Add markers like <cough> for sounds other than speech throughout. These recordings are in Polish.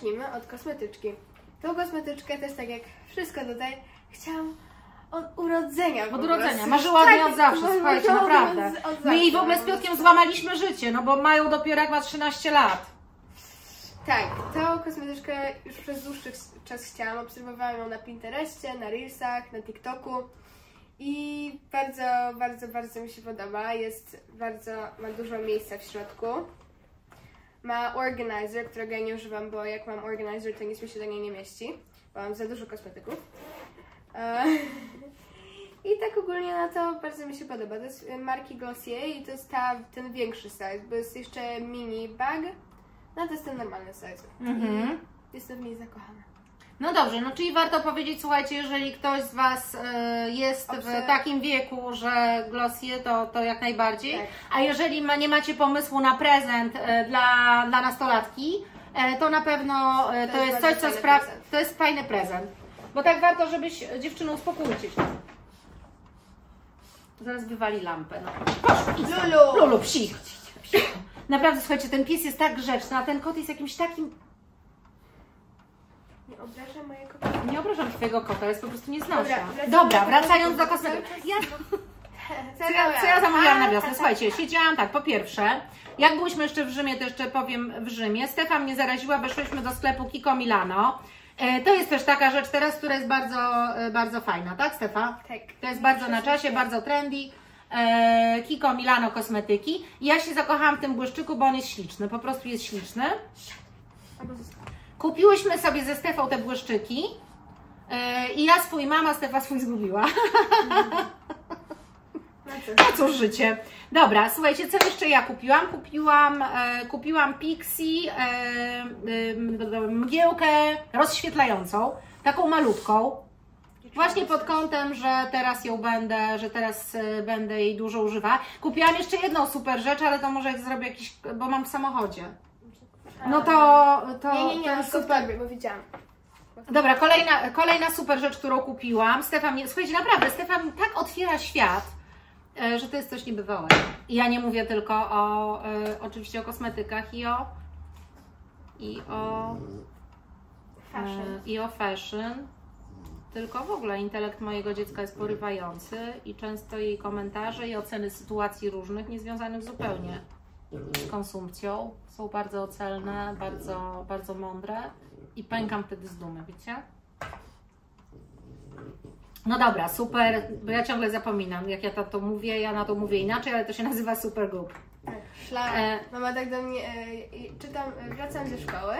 zacznijmy od kosmetyczki. Tą kosmetyczkę też tak jak wszystko tutaj chciałam od urodzenia Od urodzenia. Marzyła o niej Tak, od zawsze, słuchajcie, od- naprawdę. od My jej w zawsze, ogóle z Piotkiem złamaliśmy życie, no bo mają dopiero jak ma 13 lat. Tak, tą kosmetyczkę już przez dłuższy czas chciałam. Obserwowałam ją na Pinterestie, na Reelsach, na TikToku. I bardzo, bardzo, bardzo mi się podoba. Jest bardzo, ma dużo miejsca w środku. Ma organizer, którego ja nie używam, bo jak mam organizer, to nic mi się do niej nie mieści, bo mam za dużo kosmetyków. E, <laughs> I tak ogólnie na to bardzo mi się podoba. To jest y, marki Glossier i to jest ta, ten większy size, bo jest jeszcze mini bag. No to jest ten normalny size. Mhm. Jestem w niej zakochana. No dobrze, no czyli warto powiedzieć, słuchajcie, jeżeli ktoś z Was e, jest Obse- w takim wieku, że Glossier, to, to jak najbardziej. Tak. A jeżeli ma, nie macie pomysłu na prezent e, dla, dla nastolatki, e, to na pewno to, To jest coś, co prezent. To jest fajny prezent. Bo tak warto, żebyś dziewczyną się. Zaraz wywali lampę. No. Lulu! Lulu, psich. Naprawdę, słuchajcie, ten pies jest tak grzeczny, a ten kot jest jakimś takim obraża mojego kota. Nie obrażam Twojego kota, jest po prostu nieznośna. Dobra, Dobra, do wracając do kosmetyków. Ja, <laughs> Co ja, co ja zamówiłam na wiosnę? Słuchajcie, siedziałam tak, po pierwsze, jak byłyśmy jeszcze w Rzymie, to jeszcze powiem w Rzymie, Stefan mnie zaraziła, weszłyśmy do sklepu Kiko Milano. E, To jest też taka rzecz teraz, która jest bardzo, e, bardzo fajna, tak Stefa? Tak. To jest bardzo na czasie, bardzo trendy. E, Kiko Milano kosmetyki. Ja się zakochałam w tym błyszczyku, bo on jest śliczny, po prostu jest śliczny. Kupiłyśmy sobie ze Stefą te błyszczyki yy, i ja swój, mama Stefa swój zgubiła. No cóż. No cóż, życie. Dobra, słuchajcie, co jeszcze ja kupiłam? Kupiłam, e, kupiłam Pixie, e, e, mgiełkę rozświetlającą, taką malutką. Właśnie pod kątem, że teraz ją będę, że teraz e, będę jej dużo używała. Kupiłam jeszcze jedną super rzecz, ale to może jak zrobię jakiś, bo mam w samochodzie. No to, to, Nie, nie, nie, to w super. torbie, bo widziałam. Dobra, kolejna, kolejna super rzecz, którą kupiłam. Stefan, słuchajcie, naprawdę, Stefan tak otwiera świat, e, że to jest coś niebywałego. I ja nie mówię tylko o, e, oczywiście o kosmetykach i o, i o, Fashion. e, i o fashion, tylko w ogóle intelekt mojego dziecka jest porywający i często jej komentarze i oceny sytuacji różnych, niezwiązanych zupełnie konsumpcją, są bardzo celne, bardzo, bardzo mądre i pękam wtedy z dumy, wiecie? No dobra, super, bo ja ciągle zapominam, jak ja to, mówię, ja na to mówię inaczej, ale to się nazywa super group. Tak, szlak. E. Mama tak do mnie, e, czytam, wracam ze szkoły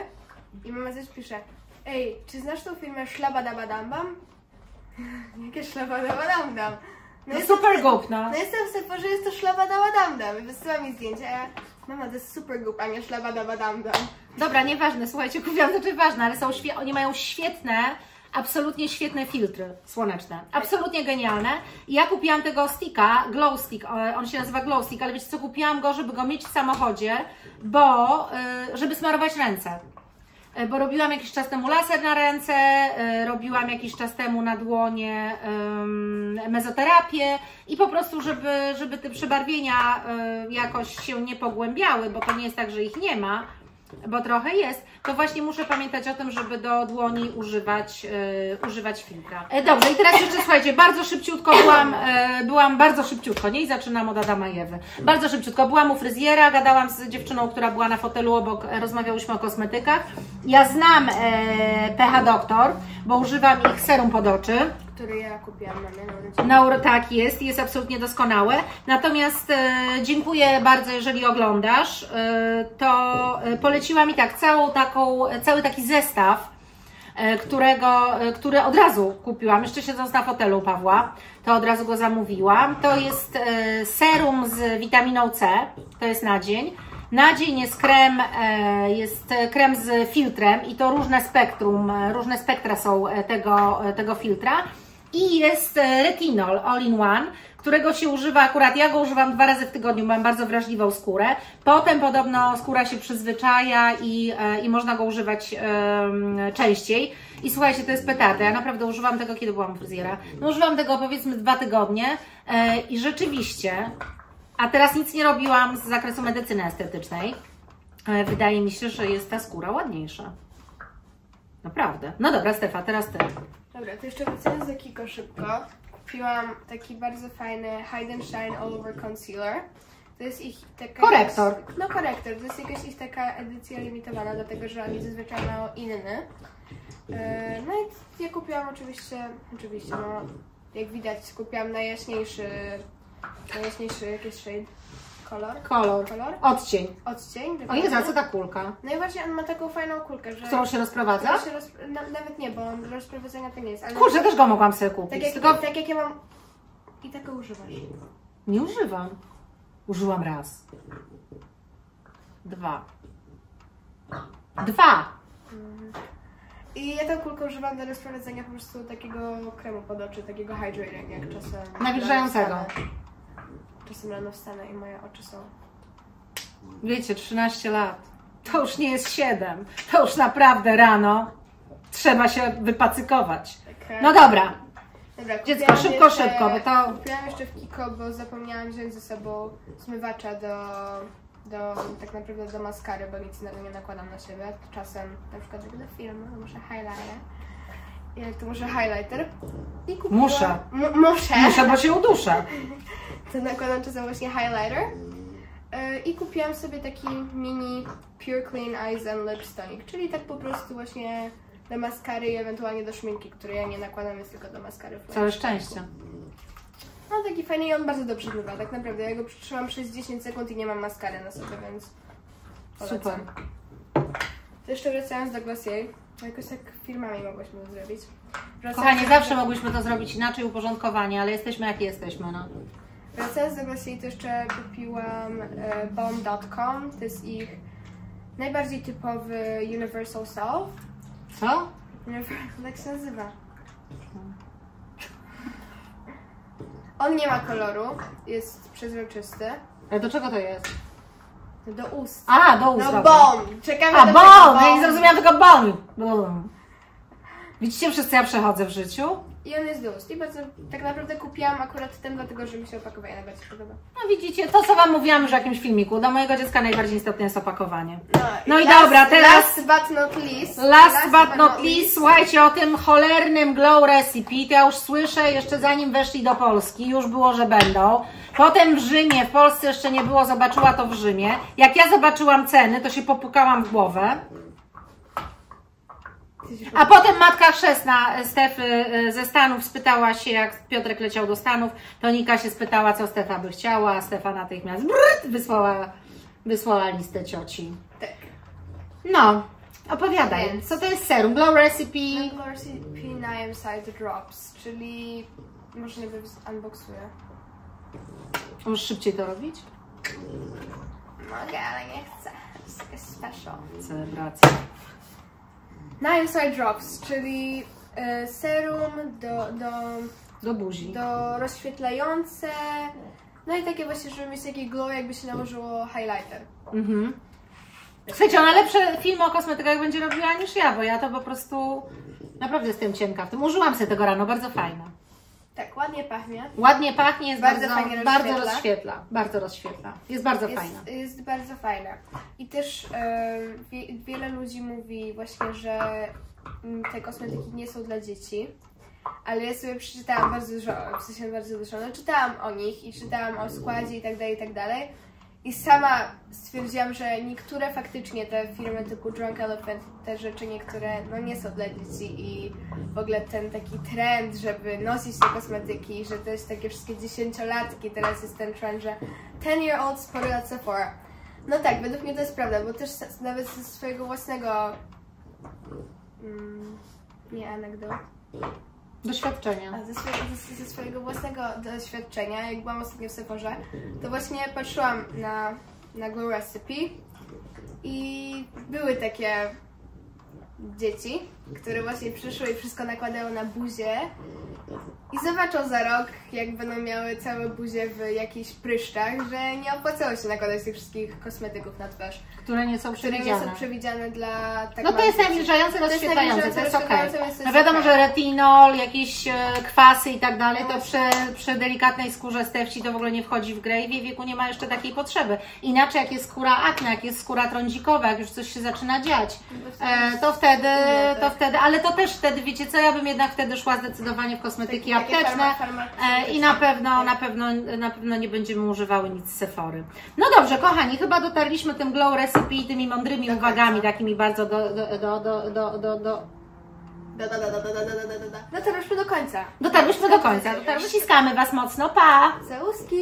i mama coś pisze. Ej, czy znasz tą firmę Szlabadabadambam? <laughs> Jakie Szlabadabadambam? No jestem super group, no. No jestem w że jest to Szlabadabadambam i wysyła mi zdjęcie, a ja, mama, to jest super group, a nie Szlabadabadambam. Dobra, nieważne, słuchajcie, kupiłam rzeczy ważne, ale są oni mają świetne, absolutnie świetne filtry słoneczne. Absolutnie genialne. I ja kupiłam tego sticka, glow stick, on się nazywa glow stick, ale wiecie co, kupiłam go, żeby go mieć w samochodzie, bo, e, żeby smarować ręce. E, Bo robiłam jakiś czas temu laser na ręce, e, robiłam jakiś czas temu na dłonie mezoterapię i po prostu, żeby, żeby te przebarwienia e, jakoś się nie pogłębiały, bo to nie jest tak, że ich nie ma, bo trochę jest, to właśnie muszę pamiętać o tym, żeby do dłoni używać, e, używać filtra. E, dobrze, i teraz jeszcze słuchajcie, bardzo szybciutko byłam, e, byłam bardzo szybciutko, nie? I zaczynam od Adama Ewy. Bardzo szybciutko, byłam u fryzjera, gadałam z dziewczyną, która była na fotelu obok, rozmawiałyśmy o kosmetykach. Ja znam e, PH Doktor, bo używam ich serum pod oczy. Który ja kupiłam na urodziny. Na tak jest, jest absolutnie doskonałe. Natomiast e, dziękuję bardzo, jeżeli oglądasz. E, to e, poleciła mi tak całą taką, cały taki zestaw, e, którego, który od razu kupiłam, jeszcze siedząc na fotelu Pawła, to od razu go zamówiłam. To jest serum z witaminą C, to jest na dzień. Na dzień jest krem, jest krem z filtrem i to różne spektrum, różne spektra są tego, tego filtra. I jest e, retinol all in one, którego się używa akurat, ja go używam dwa razy w tygodniu, mam bardzo wrażliwą skórę. Potem podobno skóra się przyzwyczaja i, e, i można go używać em, częściej. I słuchajcie, to jest petarda. Ja naprawdę używam tego, kiedy byłam fryzjera. No używam tego powiedzmy dwa tygodnie e, i rzeczywiście, a teraz nic nie robiłam z zakresu medycyny estetycznej, e, wydaje mi się, że jest ta skóra ładniejsza. Naprawdę. No dobra, Stefa, teraz Ty. Dobra, to jeszcze wracając do Kiko szybko. Kupiłam taki bardzo fajny Hide and Shine All Over Concealer. To jest ich taka... Korektor. No korektor, to jest jakaś ich taka edycja limitowana, dlatego że oni zazwyczaj mają inny. E, No i ja kupiłam oczywiście, oczywiście no, jak widać kupiłam najjaśniejszy, najjaśniejszy jakiś shade, kolor, Kolor. kolor, Odcień. odcień. O Jezu, a co ta kulka? No i właśnie on ma taką fajną kulkę, że... Którą się rozprowadza? się na, nawet nie, bo on do rozprowadzenia to nie jest, ale... Kurczę, też go mogłam sobie kupić. Tak jak, Tylko tak jak ja mam... I tego używasz. nie używam. Użyłam raz. Dwa. Dwa! I ja tę kulkę używam do rozprowadzenia po prostu takiego kremu pod oczy, takiego hydrating, jak czasem... Nawilżającego. Czasem rano wstanę i moje oczy są... Wiecie, 13 lat. To już nie jest 7. To już naprawdę rano trzeba się wypacykować. No dobra. Dobra, Dziecko, szybko, jeszcze, szybko, bo to- Kupiłam jeszcze w Kiko, bo zapomniałam wziąć ze sobą zmywacza do, do tak naprawdę do maskary, bo nic innego nie nakładam na siebie. Czasem na przykład do filmu, muszę highlighter. I to muszę highlighter. I kupiłam... Muszę. Muszę. Muszę, bo się uduszę. <laughs> To nakładam czasem właśnie highlighter. Yy, I kupiłam sobie taki mini Pure Clean Eyes and Lips Tonic, czyli tak po prostu właśnie do maskary i ewentualnie do szminki, której ja nie nakładam, jest tylko do maskary. Całe szczęście. No taki fajny i on bardzo dobrze bywa, tak naprawdę. Ja go przytrzymam przez 10 sekund i nie mam maskary na sobie, więc polecam. Super. To jeszcze wracając do Glossier, no jakoś tak firmami mogłyśmy to zrobić. Wracając Kochani, do- zawsze mogłyśmy to zrobić inaczej, uporządkowanie, ale jesteśmy jak jesteśmy, no. Wracając do Glossier, to jeszcze kupiłam e, Balm.com, to jest ich najbardziej typowy Universal Solve. Co? Universal, tak się nazywa. On nie ma koloru, jest przezroczysty. Ale do czego to jest? Do ust. A, do ust. No bomb! Czekamy A, bon! Ja nie zrozumiałam tylko bon. Bon. Widzicie, wszyscy ja przechodzę w życiu. I on jest do ust. I bardzo, tak naprawdę kupiłam akurat ten, dlatego że mi się opakowanie najbardziej podoba. No widzicie, to co Wam mówiłam już w jakimś filmiku. Dla mojego dziecka najbardziej istotne jest opakowanie. No, No i last- dobra, teraz- Last but not least. Last but not least, słuchajcie o tym cholernym Glow Recipe. To ja już słyszę, jeszcze zanim weszli do Polski, już było, że będą. Potem w Rzymie, w Polsce jeszcze nie było, zobaczyła to w Rzymie. Jak ja zobaczyłam ceny, to się popukałam w głowę. A potem matka chrzestna Stefy y, ze Stanów spytała się, jak Piotrek leciał do Stanów, to Nika się spytała, co Stefa by chciała, a Stefa natychmiast brrrt, wysłała, wysłała listę cioci. Tak. No, opowiadaj, Więc- co to jest serum? Glow Recipe? Glossy P9 Side Drops, czyli może najpierw unboxuję. Możesz szybciej to robić? Mogę, ale nie chcę. Jest special. Celebracja. Nine Side Drops, czyli e, serum do, do, Do buzi. do rozświetlające. No i takie właśnie, żeby mieć taki glow, jakby się nałożyło highlighter. Mhm. Słuchajcie, ona lepsze filmy o kosmetykach będzie robiła niż ja, bo ja to po prostu naprawdę jestem cienka w tym. Użyłam sobie tego rano, bardzo fajne. Tak, ładnie pachnie. Ładnie pachnie, jest Bardzo bardzo, fajnie bardzo rozświetla. rozświetla. Bardzo rozświetla. Jest bardzo fajna. Jest, jest bardzo fajna. I też wie, wiele ludzi mówi właśnie, że mm, te kosmetyki nie są dla dzieci. Ale ja sobie przeczytałam bardzo dużo, w sensie bardzo dużo, no czytałam o nich i czytałam o składzie i tak dalej, i tak dalej. I sama stwierdziłam, że niektóre faktycznie te firmy typu Drunk Elephant, te rzeczy niektóre no nie są dla dzieci i w ogóle ten taki trend, żeby nosić te kosmetyki, że to jest takie wszystkie dziesięciolatki, teraz jest ten trend, że 10 year olds spory at Sephora. No tak, według mnie to jest prawda, bo też nawet ze swojego własnego mm, nie anegdot, Doświadczenia. ze swojego, ze, ze swojego własnego doświadczenia, jak byłam ostatnio w Sephorze, to właśnie patrzyłam na, na Glow Recipe i były takie dzieci, które właśnie przyszły i wszystko nakładały na buzię i zobaczą za rok, jak będą miały całe buzie w jakichś pryszczach, że nie opłacało się nakładać tych wszystkich kosmetyków na twarz, Które nie są które nie przewidziane. są przewidziane dla tak No to jest jest rozświetlające, to jest okej. to No wiadomo, że retinol, jakieś e, kwasy i tak dalej, to przy, przy delikatnej skórze stewci to w ogóle nie wchodzi w grę i w jej wieku nie ma jeszcze takiej potrzeby. Inaczej jak jest skóra akne, jak jest skóra trądzikowa, jak już coś się zaczyna dziać, e, to wtedy, to wtedy, ale to też wtedy, wiecie co, ja bym jednak wtedy szła zdecydowanie w kosmetyki takie apteczne e, i na pewno, na pewno, na pewno nie będziemy używały nic z Sephory. No dobrze, kochani, chyba dotarliśmy tym glow recipe i tymi mądrymi tak, tak, uwagami, tak. takimi bardzo do, do, do, do, do, do Dotarłyśmy do końca. Dotarłyśmy do końca. Dotarłyśmy. Ściskamy Was mocno. Pa! Całuski!